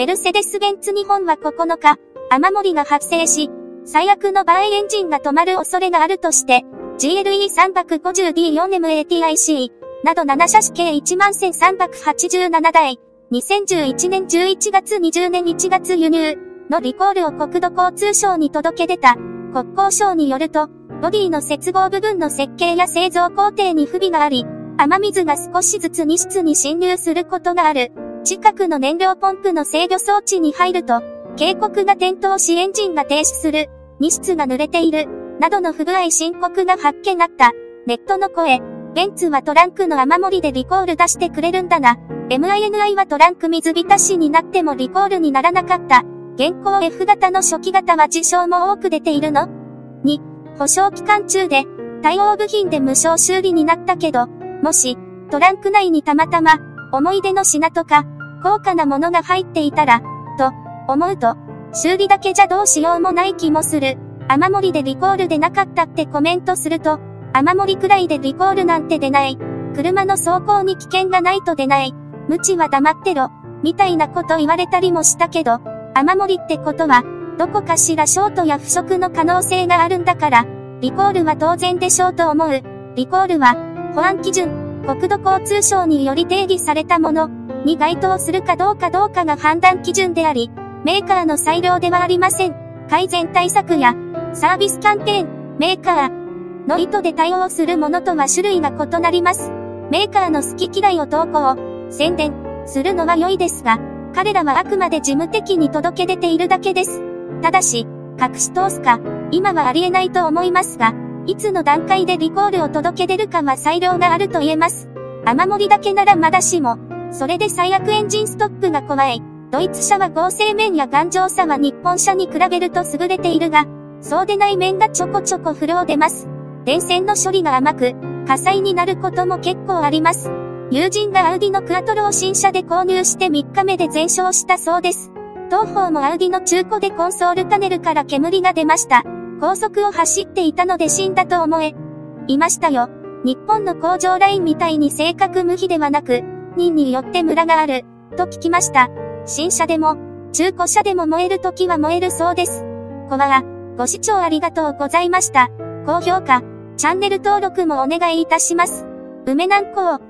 メルセデス・ベンツ日本は9日、雨漏りが発生し、最悪の場合エンジンが止まる恐れがあるとして、GLE350D4MATIC など7車種計11,387台、2011年11月20年1月輸入のリコールを国土交通省に届け出た国交省によると、ボディの接合部分の設計や製造工程に不備があり、雨水が少しずつ荷室に侵入することがある。近くの燃料ポンプの制御装置に入ると、警告が点灯しエンジンが停止する、荷室が濡れている、などの不具合申告が発見あった。ネットの声、ベンツはトランクの雨漏りでリコール出してくれるんだが、MINI はトランク水浸しになってもリコールにならなかった。現行 F 型の初期型は事象も多く出ているの ?2、保証期間中で、対応部品で無償修理になったけど、もし、トランク内にたまたま、思い出の品とか、高価なものが入っていたら、と、思うと、修理だけじゃどうしようもない気もする。雨漏りでリコールでなかったってコメントすると、雨漏りくらいでリコールなんて出ない。車の走行に危険がないと出ない。無知は黙ってろ。みたいなこと言われたりもしたけど、雨漏りってことは、どこかしらショートや不足の可能性があるんだから、リコールは当然でしょうと思う。リコールは、保安基準、国土交通省により定義されたもの、に該当するかどうかどうかが判断基準であり、メーカーの裁量ではありません。改善対策や、サービスキャンペーン、メーカーの意図で対応するものとは種類が異なります。メーカーの好き嫌いを投稿、宣伝、するのは良いですが、彼らはあくまで事務的に届け出ているだけです。ただし、隠し通すか、今はありえないと思いますが、いつの段階でリコールを届け出るかは裁量があると言えます。雨漏りだけならまだしも、それで最悪エンジンストップが怖い。ドイツ車は合成面や頑丈さは日本車に比べると優れているが、そうでない面がちょこちょこフロー出ます。電線の処理が甘く、火災になることも結構あります。友人がアウディのクアトロを新車で購入して3日目で全焼したそうです。当方もアウディの中古でコンソールパネルから煙が出ました。高速を走っていたので死んだと思え。いましたよ。日本の工場ラインみたいに正確無比ではなく、任によってムラがある、と聞きました。新車でも、中古車でも燃える時は燃えるそうです。コア、ご視聴ありがとうございました。高評価、チャンネル登録もお願いいたします。梅南港